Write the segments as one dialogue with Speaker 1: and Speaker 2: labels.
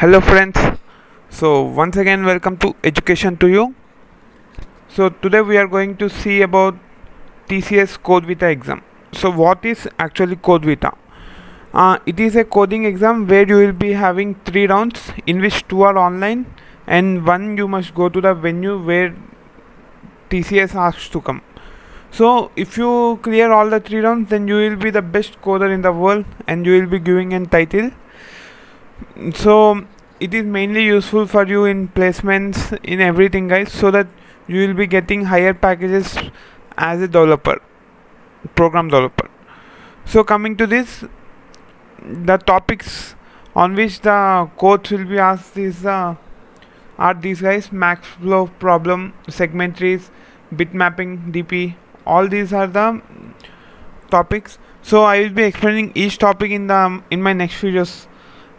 Speaker 1: hello friends. So once again welcome to Education2u. So today we are going to see about tcs Codevita exam. So what is actually Codevita? Uh, it is a coding exam where you will be having three rounds in which two are online and one you must go to the venue where tcs asks to come. So if you clear all the three rounds then you will be the best coder in the world and you will be giving a title so it is mainly useful for you in placements in everything guys so that you will be getting higher packages as a developer program developer. So coming to this the topics on which the codes will be asked is uh, are these guys max flow problem segment trees bit mapping dp all these are the topics. So i will be explaining each topic in the in my next videos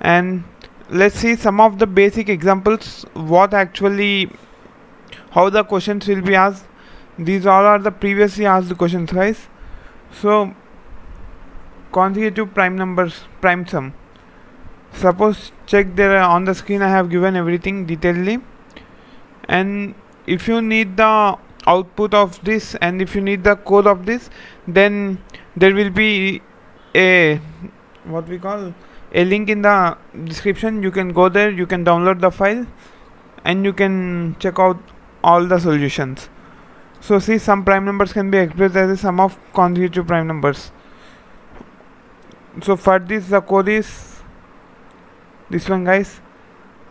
Speaker 1: and let's see some of the basic examples what actually how the questions will be asked. These all are the previously asked questions guys. So consecutive prime numbers prime sum. Suppose check there on the screen I have given everything detailedly. And if you need the output of this and if you need the code of this then there will be a what we call a link in the description. You can go there you can download the file and you can check out all the solutions. So see some prime numbers can be expressed as a sum of consecutive prime numbers. So for this the code is this one guys.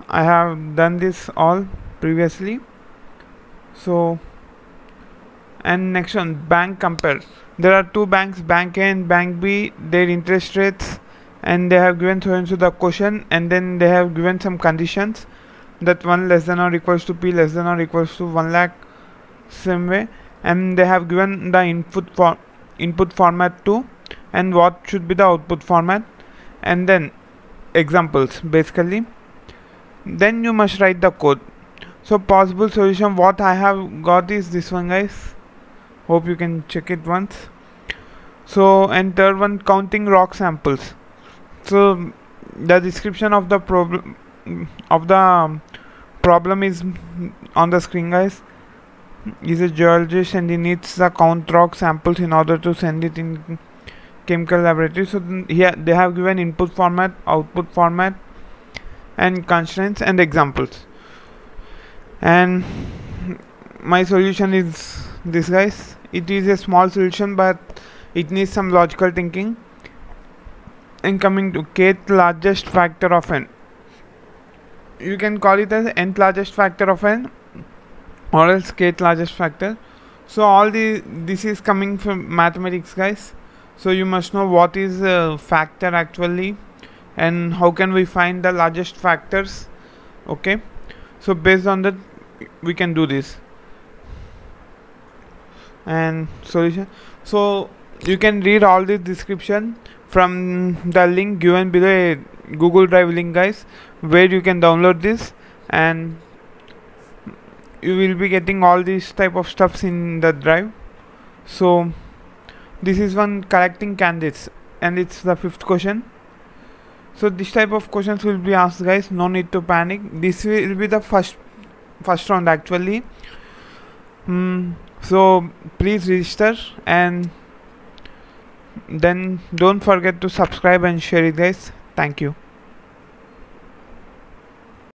Speaker 1: I have done this all previously. So and next one bank compare there are two banks bank A and bank B. Their interest rates and they have given so the question and then they have given some conditions that 1 less than or equals to p less than or equals to 1 lakh same way. And they have given the input for input format too and what should be the output format and then examples basically. Then you must write the code. So possible solution what i have got is this one guys. Hope you can check it once. So and third one counting rock samples so mm, the description of the problem mm, of the um, problem is mm, on the screen guys. Is a geologist and he needs the count rock samples in order to send it in chemical laboratory. So here they have given input format output format and constraints and examples. And my solution is this guys. It is a small solution but it needs some logical thinking and coming to kth largest factor of n. You can call it as nth largest factor of n or else kth largest factor. So all the this is coming from mathematics guys. So you must know what is a factor actually and how can we find the largest factors okay? So based on that we can do this. And solution so you can read all the description from the link given below a google drive link guys where you can download this. And you will be getting all these type of stuffs in the drive. So this is one collecting candidates and it's the fifth question. So this type of questions will be asked guys. No need to panic. This will be the first first round actually. Mm, so please register and then don't forget to subscribe and share it guys. Thank you